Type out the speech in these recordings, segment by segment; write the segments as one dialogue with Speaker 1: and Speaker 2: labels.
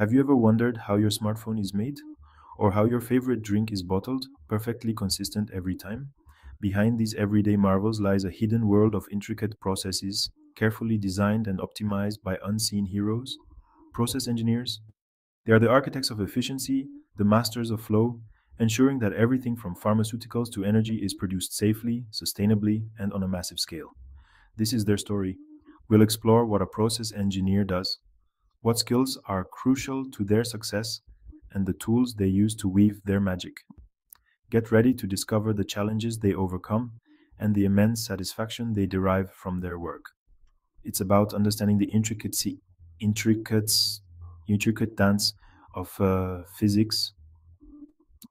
Speaker 1: Have you ever wondered how your smartphone is made? Or how your favorite drink is bottled, perfectly consistent every time? Behind these everyday marvels lies a hidden world of intricate processes, carefully designed and optimized by unseen heroes, process engineers. They are the architects of efficiency, the masters of flow, ensuring that everything from pharmaceuticals to energy is produced safely, sustainably, and on a massive scale. This is their story. We'll explore what a process engineer does, what skills are crucial to their success, and the tools they use to weave their magic. Get ready to discover the challenges they overcome and the immense satisfaction they derive from their work. It's about understanding the intricacy, intricate, intricate dance of uh, physics,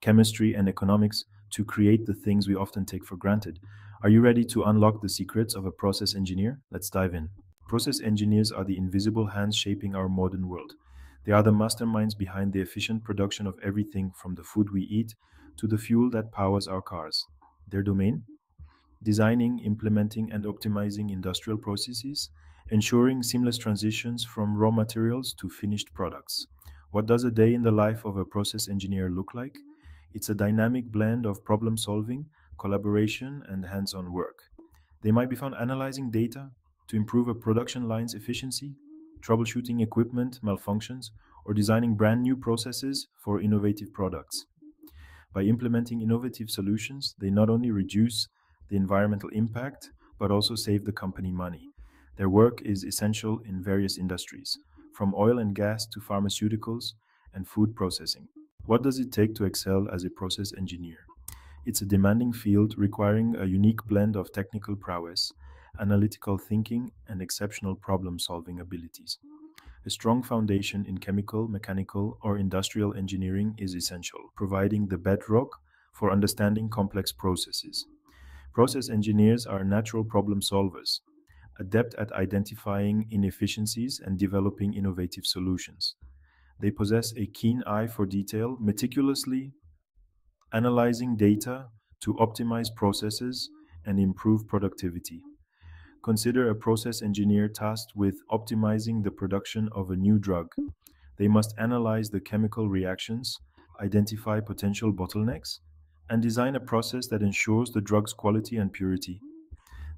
Speaker 1: chemistry, and economics to create the things we often take for granted. Are you ready to unlock the secrets of a process engineer? Let's dive in. Process engineers are the invisible hands shaping our modern world. They are the masterminds behind the efficient production of everything from the food we eat to the fuel that powers our cars. Their domain? Designing, implementing, and optimizing industrial processes, ensuring seamless transitions from raw materials to finished products. What does a day in the life of a process engineer look like? It's a dynamic blend of problem solving, collaboration, and hands on work. They might be found analyzing data to improve a production line's efficiency, troubleshooting equipment malfunctions, or designing brand new processes for innovative products. By implementing innovative solutions, they not only reduce the environmental impact, but also save the company money. Their work is essential in various industries, from oil and gas to pharmaceuticals and food processing. What does it take to excel as a process engineer? It's a demanding field requiring a unique blend of technical prowess, analytical thinking, and exceptional problem solving abilities. A strong foundation in chemical, mechanical, or industrial engineering is essential, providing the bedrock for understanding complex processes. Process engineers are natural problem solvers, adept at identifying inefficiencies and developing innovative solutions. They possess a keen eye for detail, meticulously analyzing data to optimize processes and improve productivity. Consider a process engineer tasked with optimizing the production of a new drug. They must analyze the chemical reactions, identify potential bottlenecks, and design a process that ensures the drug's quality and purity.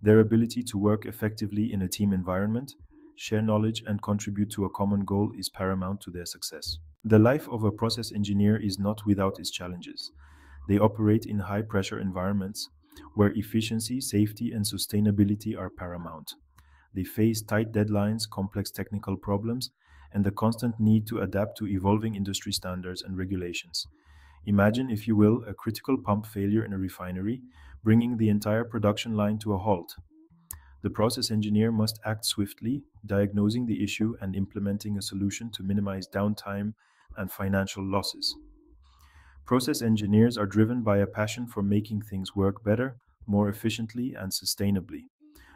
Speaker 1: Their ability to work effectively in a team environment, share knowledge, and contribute to a common goal is paramount to their success. The life of a process engineer is not without its challenges. They operate in high pressure environments where efficiency, safety, and sustainability are paramount. They face tight deadlines, complex technical problems, and the constant need to adapt to evolving industry standards and regulations. Imagine, if you will, a critical pump failure in a refinery, bringing the entire production line to a halt. The process engineer must act swiftly, diagnosing the issue and implementing a solution to minimize downtime and financial losses. Process engineers are driven by a passion for making things work better, more efficiently, and sustainably.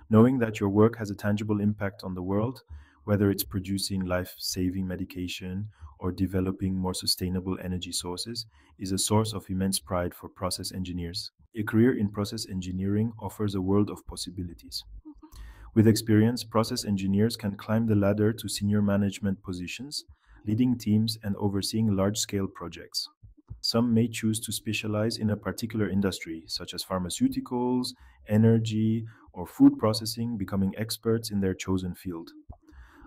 Speaker 1: Knowing that your work has a tangible impact on the world, whether it's producing life saving medication or developing more sustainable energy sources, is a source of immense pride for process engineers. A career in process engineering offers a world of possibilities. With experience, process engineers can climb the ladder to senior management positions, leading teams and overseeing large scale projects. Some may choose to specialize in a particular industry, such as pharmaceuticals, energy, or food processing, becoming experts in their chosen field.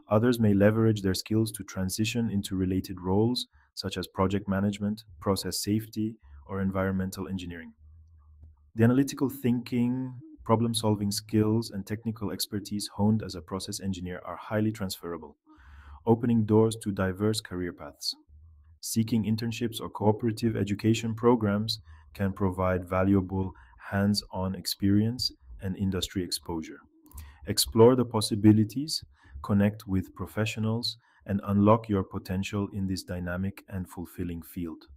Speaker 1: Others may leverage their skills to transition into related roles, such as project management, process safety, or environmental engineering. The analytical thinking, problem solving skills, and technical expertise honed as a process engineer are highly transferable, opening doors to diverse career paths. Seeking internships or cooperative education programs can provide valuable hands on experience and industry exposure. Explore the possibilities, connect with professionals, and unlock your potential in this dynamic and fulfilling field.